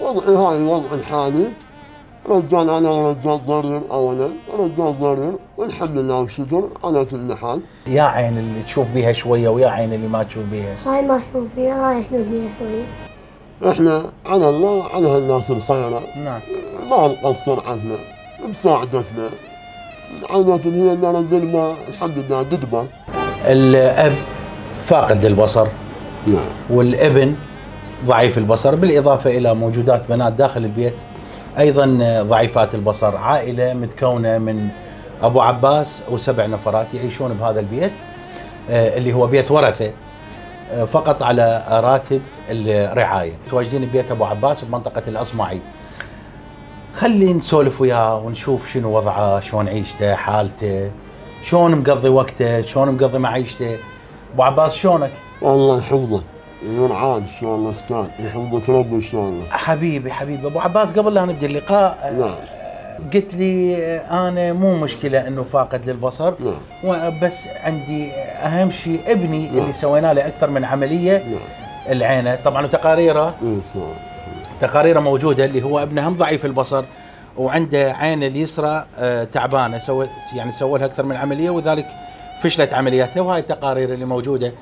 وضعي هاي الوضع الحالي. رجال أنا رجال ضرير اولا رجال ضرير والحمد لله والشكر على كل حال. يا عين اللي تشوف بيها شوية ويا عين اللي ما تشوف بيها. هاي ما أشوف فيها هاي أشوف فيها شوية إحنا على الله على هالناس الخيرة. نعم. ما نقصر عنها مساعدتنا عينات هي اللي رجل ما الحمد لله تكبر الأب فاقد للبصر نعم. والابن ضعيف البصر بالإضافة إلى موجودات بنات داخل البيت أيضا ضعيفات البصر. عائلة متكونة من أبو عباس وسبع نفرات يعيشون بهذا البيت آه، اللي هو بيت ورثة آه، فقط على راتب الرعاية. متواجدين ببيت أبو عباس بمنطقة الأصمعي. خلي نسولف وياه ونشوف شنو وضعه شلون عيشته حالته شلون مقضي وقته شلون مقضي معيشته. أبو عباس شلونك؟ الله يحفظه يرعاه إن شاء الله أستاذ يحفظك ربي إن شاء الله. حبيبي حبيبي. أبو عباس قبل لا نبدأ اللقاء آه، نعم. قلت لي آه، أنا مو مشكلة إنه فاقد للبصر نعم. وبس عندي أهم شيء ابني نعم. اللي سوينا له أكثر من عملية نعم. العينة. طبعا وتقاريره الله. تقاريره موجودة اللي هو ابنه هم ضعيف البصر وعنده عين اليسرى آه، تعبانة سوى يعني سوى لها أكثر من عملية وذلك فشلت عملياتها وهاي التقارير اللي موجودة.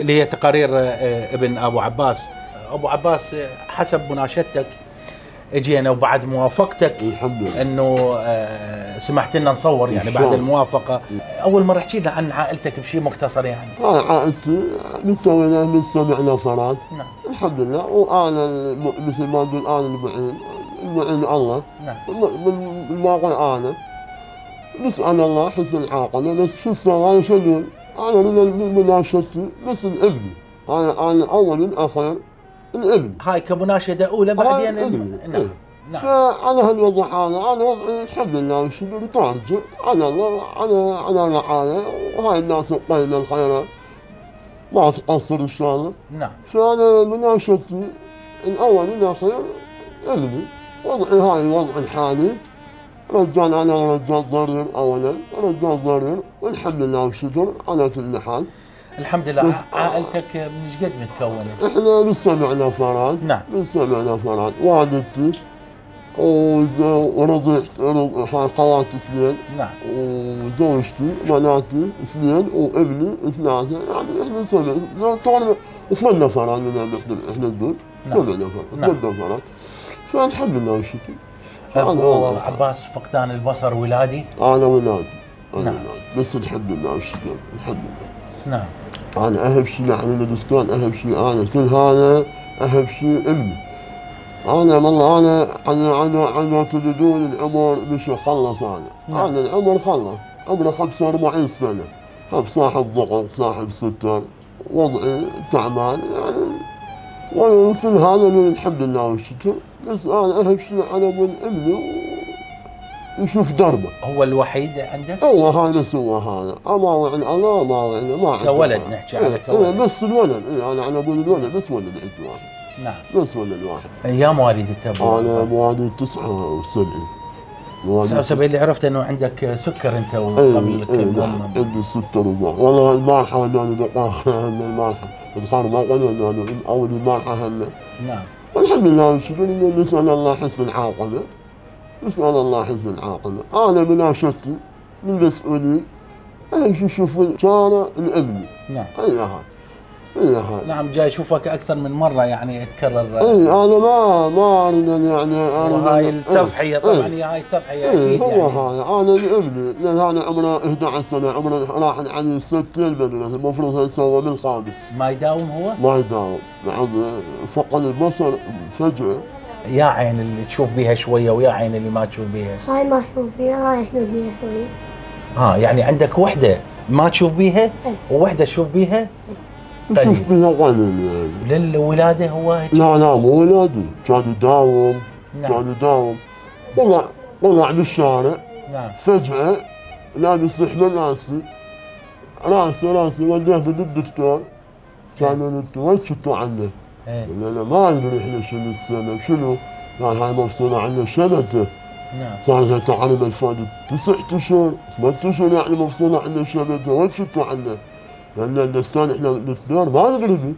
اللي هي تقارير آه، ابن أبو عباس. أبو عباس آه، حسب مناشدتك اجينا وبعد موافقتك الحمد لله. إنه آه، سمحت لنا نصور يعني بعد. الموافقة. أول مرة احكي لنا عن عائلتك بشيء مختصر يعني؟ هاي عائلتي متسوينا من سبع نفرات نعم. الحمد لله. وأنا مثل ما نقول أنا المعين المعين الله. نعم. بال- بالواقع أنا نسال الله حسن العاقله بس شو سوى أنا شو أقول؟ أنا من مناشدتي بس الابن أنا أنا أول الأخير الابن. هاي كمناشدة أولى بعدين الابن نعم إيه. نعم. فعلى هالوضع هذا؟ أنا وضعي الحمد لله والشكر ترجع على الله على على رعايه وهاي الناس الطيبة الخيرة. ما تقصر إن شاء الله. نعم. فانا مناشدتي الأول والأخير ابني. وضعي هاي الوضع الحالي. رجال أنا رجال ضرير اولا رجال ضرير والحمد لله والشكر على كل حال. الحمد لله. عائلتك من إيش قد متكونة؟ إحنا من سبع نفرات نعم. من سبع نفرات والدتي ورضيعت هاي خواتي اثنين. نعم. وزوجتي بناتي اثنين وابني ثلاثة يعني إحنا سبع لا، طبعا ثمان نفرات من إحنا إحنا نعم. سبع نفرات نعم. ثمان نفرات فالحمد لله والشكر. أبو أنا- عباس فقدان البصر ولادي. أنا ولادي. أنا نعم. بس الحمد لله والشكر الحمد لله. نعم. أنا أهم شيء يعني الدستان أهم شيء أنا. كل هذا أهم شيء ابني أنا والله أنا أنا أنا أنا تجدون العمر مش خلص أنا. نعم. أنا العمر خلص. عمري 45 سنة. صاحب ضغط صاحب سكر وضعي تعبان يعني وكل هذا من الحمد لله والشكر. بس أنا اهم شيء أنا من ابني يشوف دربه. هو الوحيد عندك؟ هو هذا. سوى هذا اما وعن الله ما وعن ما عندي كولد. نحكي على إيه، كولد. إيه بس الولد. إيه أنا أنا أقول الولد بس ولد عندي واحد. نعم. بس ولد واحد. أيام مواليد انت أنا مواليد 79 مواليد 79 اللي عرفت إنه عندك سكر أنت اي وقبل اي كم عندي ربع والله البارحة أنا لقاها البارحة الخربقة أنا أول البارحة هم نعم. والحمد لله والشكر نسأل الله حسن العاقبة نسأل الله حسن العاقبة أنا مناشدتي للمسؤولين أهم شيء يشوفون شارع الأمني نعم. هي هاي هاي نعم جاي أشوفك أكثر من مرة يعني تكرر اي أنا ما ما اريد يعني وهاي أن- التضحية إيه. طبعا هي هاي التضحية إيه أكيد هو يعني. هذا أنا لابني لأن أنا عمره 11 سنة عمره راح يعني ستين بدنه المفروض يسوى بالخامس ما يداوم هو؟ ما يداوم. بعد فقد البصر فجأة. يا عين اللي تشوف بيها شوية ويا عين اللي ما تشوف بيها. هاي ما أشوف فيها هاي أشوف فيها شوية ها يعني عندك وحدة ما تشوف بيها؟ إيه. ووحدة تشوف بيها؟ طيب. قليل يعني للولادة هو لا لا مو ولادي كان يداوم نعم. كان يداوم. طلع طلع بالشارع نعم. فجأة لابس لحمة راسي راسي راسي وديته للدكتور كانوا الدكتور. وشتوا عنه؟ إيه. قلنا له ما أدري إحنا شنو السبب شنو؟ قال هاي مفصولة عنه شبكة نعم. صار لها تعلم فات تسع أشهر ثمان أشهر يعني مفصولة عنه شبكة وشتوا عنه؟ لأن الاستاذ إحنا الاثنين ما ندري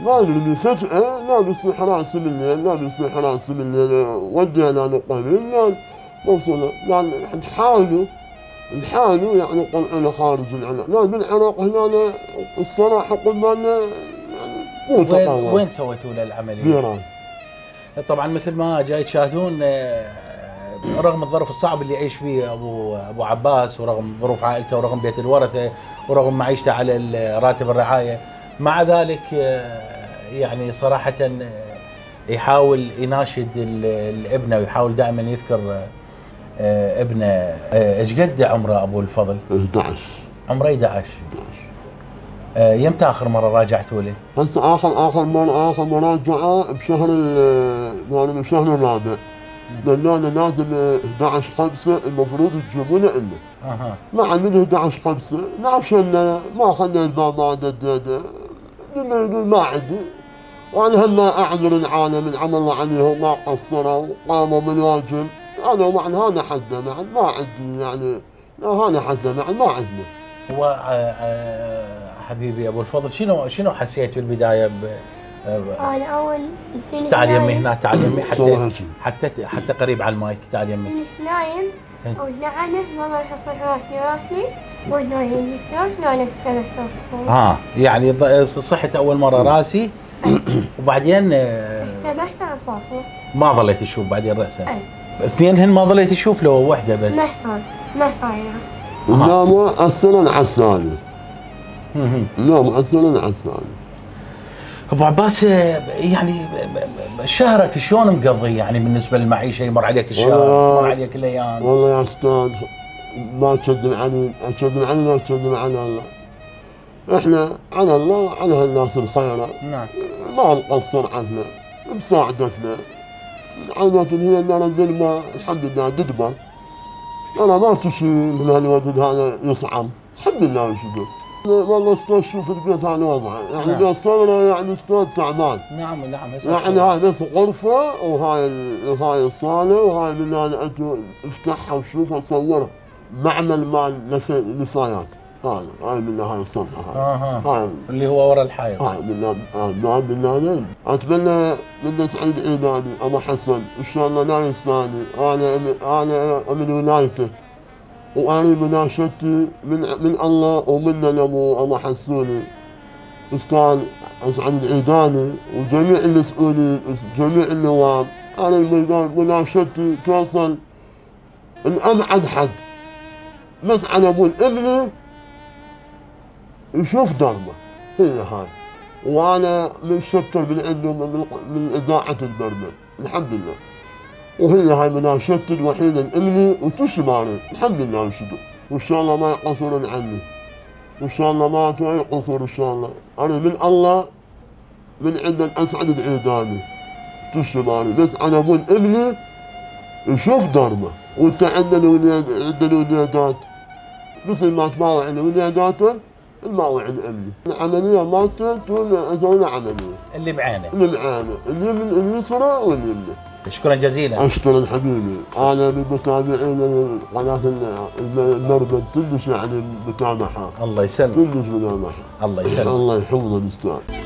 ما ادري فجأة لابس في حراسي بالليل لابس في حراسي بالليل ودينا لا وصلنا لا نحاولوا نحاولوا يعني طلعونا خارج العراق. لا بالعراق هنا الصراحة قلنا لنا يعني وين وين سويتوا له العملية؟ بإيران. طبعا مثل ما جاي تشاهدون رغم الظرف الصعب اللي يعيش فيه ابو أبو عباس ورغم ظروف عائلته ورغم بيت الورثة ورغم معيشته على راتب الرعاية مع ذلك آه، يعني صراحة آه، يحاول يناشد الابنة ويحاول دائما يذكر آه، ابنه. إيش قد عمره أبو الفضل؟ 11 عمره 11 آه، يمتى آخر مرة راجعتوا له؟ هسه اخر آخر مرة آخر مراجعة بشهر يعني بالشهر الرابع. قالوا لنا لازم 11 5 المفروض تجيبونه لنا أها. مع من 11 5 ما عشان ما خلينا الباب ما دديده ما عندي. وأنا هلا أعذر العالم العمل الله عليهم ما قصروا قاموا بالواجب أنا معنى هذا حده معا ما عندي يعني هذا حده معا ما عندنا. و آه، آه، حبيبي أبو الفضل شنو شنو حسيت بالبداية ب أول في تعال يمي هنا تعال يمي حتى. حتى حتى قريب على المايك تعال يمي. كنت نايم إيه. ونعنف والله يحط راسي راسي ونايم ها يعني صحت أول مرة راسي. وبعدين آه، أصافه ما ظليت أشوف بعدين راسا أي اثنينهن ما ظليت أشوف لو وحدة بس. ما ما انما اثرا على الثاني. نعم اثرا على الثاني. أبو عباس آه، يعني ب- ب- شهرك شلون مقضي؟ يعني بالنسبة للمعيشة يمر عليك الشهر يمر عليك الأيام. والله يا أستاذ ما تشد عني تشد عني ما تشد عن الله. إحنا على الله على الناس الخيرة نعم. ما نقصر عنها مساعدتنا. عادة هي ان أنا ما الحمد لله تكبر أنا ما تشي من هالولد هذا يصعب. الحمد لله وشكر والله أستاذ شوف البيت هذا وضعه يعني نعم. بيت صغيرة يعني أستاذ تعبان. نعم نعم يعني هاي بس غرفة وهاي ال- وهاي الصالة وهاي من انتو أفتحها وشوفها صورها معمل مال نسايات. هاي هاي من هاي الصفحة هاي. أها. هاي. اللي هو ورا الحائط. هاي من هاي من هذا أتمنى من سعيد عيداني أبو حسن إن شاء الله لا ينساني أنا أنا من ولايته وأنا مناشدتي من من الله ومن ابو ابو حسوني. أستاذ اسعد العيداني وجميع المسؤولين جميع النواب من- مناشدتي توصل الابعد حد. بس على ابو الابنه يشوف دربه هي هاي. وأنا من شكر من عنده من, إذاعة البرنامج. الحمد لله. وهي هاي مناشدتي الوحيدة لامي وتشمعني الحمد لله وشكر وإن شاء الله ما يقصرون عني. وإن شاء الله ما في أي قصور إن شاء الله. أنا من الله من عند الأسعد العيداني. تشمعني بس أنا ابو ابني يشوف دربه وإنت عندنا الولاد عندنا مثل ما تباوع ولاداته الماوع الأمني. العملية مالته تقول أسوي عملية. اللي بعينه اللي معانا. اليمين اليسرى واليمنى شكرا جزيلا. اشكرا حبيبي. أنا من متابعين قناه المربد كلش يعني متابعها الله يسلمك. كلش متابعها الله يسلمك. الله يحفظه الأستاذ.